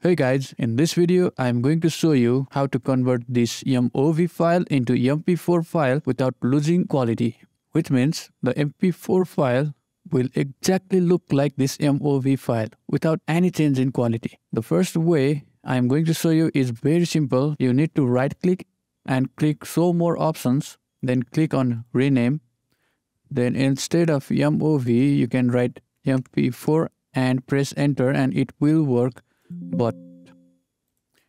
Hey guys, in this video I am going to show you how to convert this MOV file into MP4 file without losing quality. Which means the MP4 file will exactly look like this MOV file without any change in quality. The first way I am going to show you is very simple. You need to right click and click show more options then click on rename. Then instead of MOV you can write MP4 and press enter and it will work but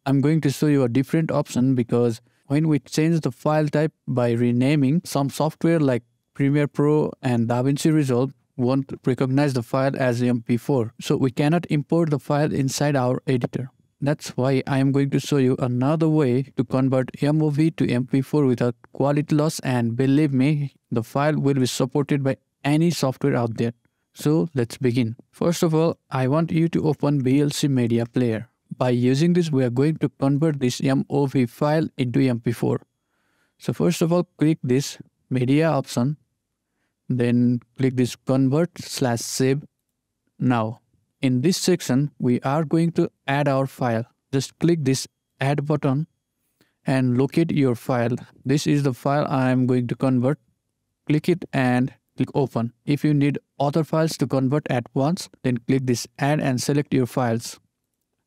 I'm going to show you a different option because when we change the file type by renaming some software like Premiere Pro and DaVinci Resolve won't recognize the file as MP4 so we cannot import the file inside our editor. That's why I am going to show you another way to convert MOV to MP4 without quality loss and believe me, the file will be supported by any software out there. So let's begin. First of all, I want you to open VLC Media Player. By using this, we are going to convert this MOV file into MP4. So first of all, click this media option, then click this convert slash save. Now, in this section, we are going to add our file. Just click this add button and locate your file. This is the file I am going to convert. Click it and click open. If you need other files to convert at once, then click this add and select your files.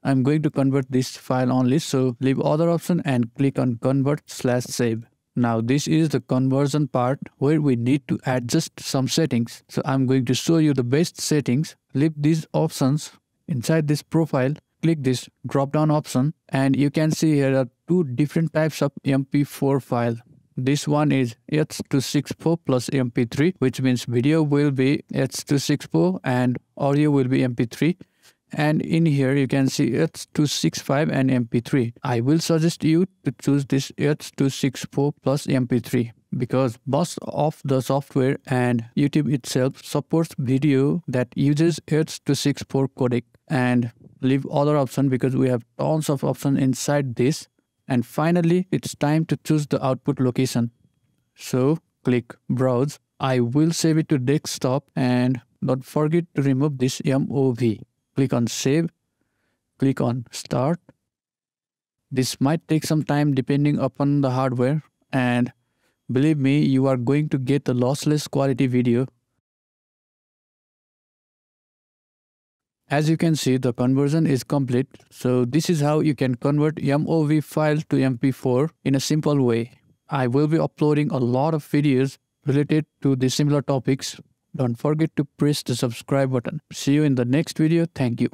I'm going to convert this file only, so leave other option and click on convert slash save. Now this is the conversion part where we need to adjust some settings. So I'm going to show you the best settings. Leave these options inside this profile. Click this drop down option and you can see here are two different types of MP4 file. This one is H.264 plus MP3, which means video will be H.264 and audio will be MP3. And in here you can see H.265 and MP3. I will suggest you to choose this H.264 plus MP3 because most of the software and YouTube itself supports video that uses H.264 codec and leave other option because we have tons of options inside this and finally, it's time to choose the output location. So click browse. I will save it to desktop and don't forget to remove this MOV. Click on save. Click on start. This might take some time depending upon the hardware and believe me, you are going to get a lossless quality video As you can see, the conversion is complete. So this is how you can convert MOV file to MP4 in a simple way. I will be uploading a lot of videos related to the similar topics. Don't forget to press the subscribe button. See you in the next video. Thank you.